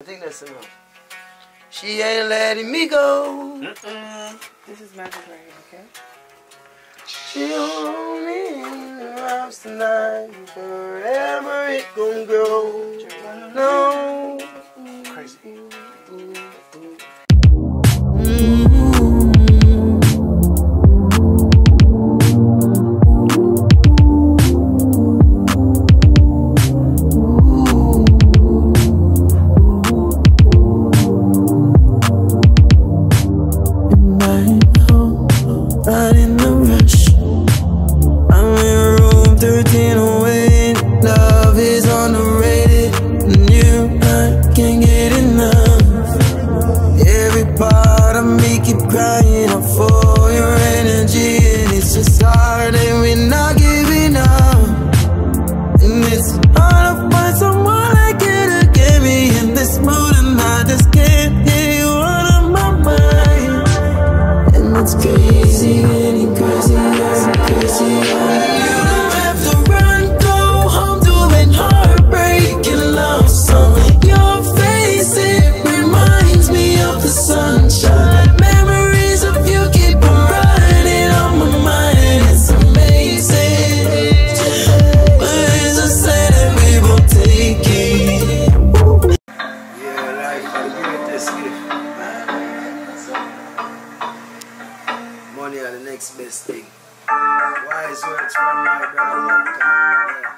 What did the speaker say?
I think that's enough. She ain't letting me go. This is magic right here, okay? She hold me in her arms tonight. Forever it gon' grow. Love is underrated. And you, I can't get enough. Every part of me keep crying out for your Money are the next best thing. Wise words from my brother.